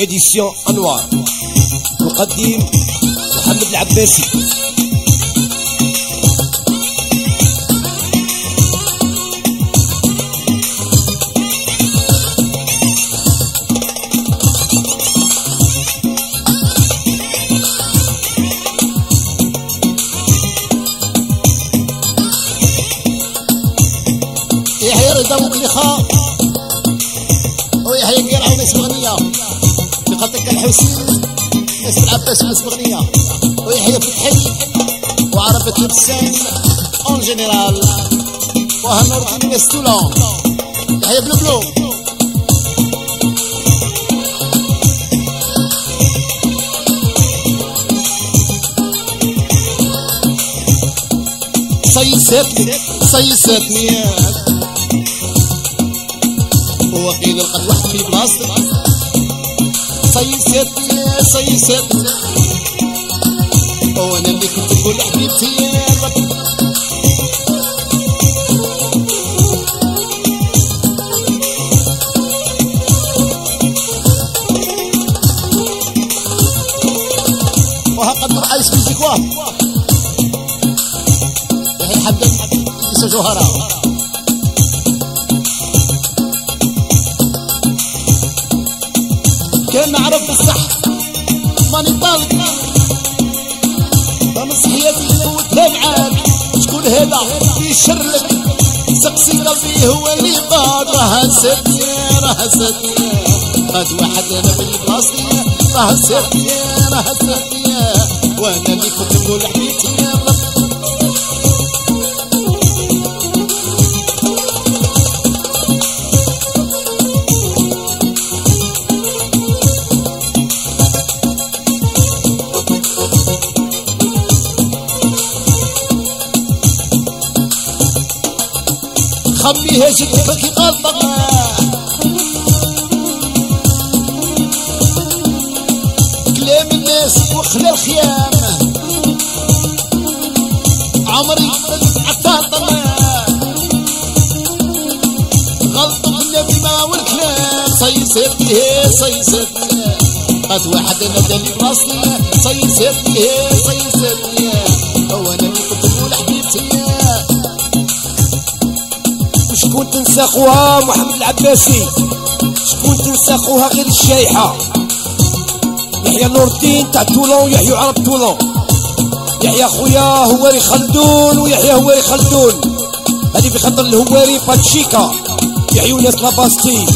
اديسيون انوار مقدم محمد العباسي يحيى رضا مكلخة ويحيى قرعة وناس مغنية بقدك الحسين ناس العباس وناس مغنية ويحيى فتحي وعربة لبسان اون جينيرال وهنور الدين ناس تولون يحيى بلو بلو صيصتني صيصتني وقيل قد وحد في بلاصتك صيصتني صيصتني وأنا اللي كنت نقول حبيبتي يا رب وهقد عايش في الزكواه يحيى حبيب يسا جوهره كان نعرف بالصح ماني طالق رمز حياتي قوتها معاك شكون هذا؟ في شرك سقسي قلبي هو اللي قاد راه سدني راه سدني قد واحد أنا في بلاصتي. راه سدني راه سدني وأنا اللي كنت نقول حبيبتي خبيها جدك غلطة كلام الناس وخلى الخيام. عمري عطاطا غلطة النبي ما والكلام صيصتني صيصتني قد واحد ناداني براسي صيصتني صيصتني هو تنساقوها محمد العباسي؟ شكون تنساقوها غير الشايحة. يحيى نور الدين تاع تولون يحيى عرب تولون. يحيى خويا هواري خلدون ويحيى هواري خلدون. هذه بخاطر الهواري باتشيكا يحيى ناس لاباستي.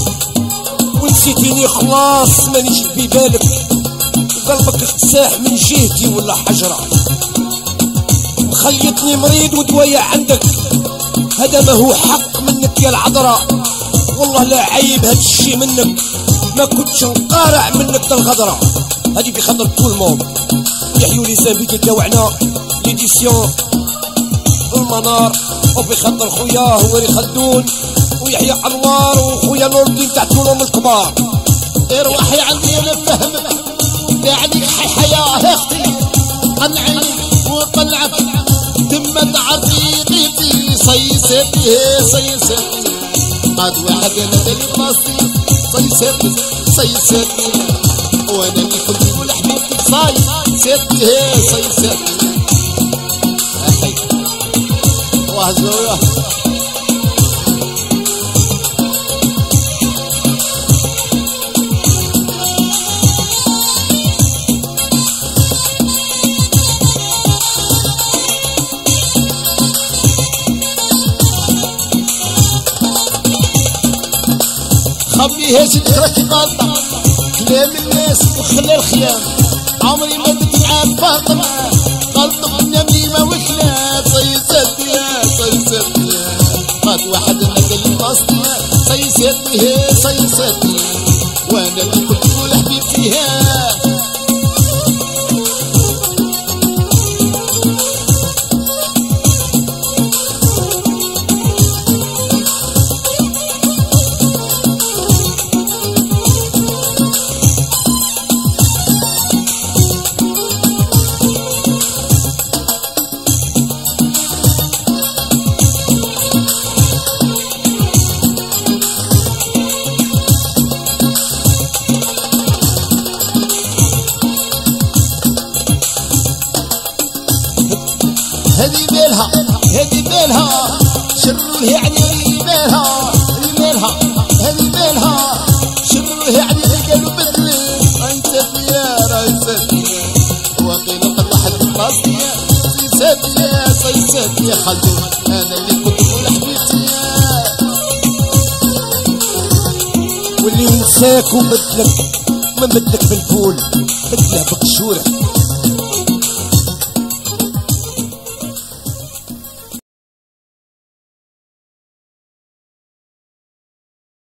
ونسيتيني خلاص مانيش في بالك وقلبك اختساح من جهتي ولا حجرة. مخيطني مريض ودوايا عندك. هذا ما هو حق. منك يا العذراء. والله لا عيب هاد الشي منك. ما كنتش نقارع منك الغدرة هذه بخاطر كل موم يحيوا لي سابيك كوعنا ليديسيون. المنار وبخاطر خويا هواري خلدون ويحيى أنوار. وخويا نور الدين تاع تولون الكبار ارواحي عندي أنا فهمك يعني حي حياة يا أختي قنعني وقنعك تمت عرقيقتي صيصتني صيصتني قد واحد أنا دالي بلاصتي صيصتني صيصتني وأنا اللي كنت نقول حبيبتي صيصتني صيصتني أخي وهزويه خبيها ذكرك غلطة كلام الناس وخلى الخيام. عمري ما درت معاك فاطمة. غلطة النميمة وكلام صيصتني صيصتني قد واحد نزل بلاصتي صيصتني صيصتني وأنا اللي كنت نقول حبيبتي ها سفيا خلدون أنا اللي كنت حبيبتي واللي ينساك وبدلك ما بدلك بالفول بدله بقشوره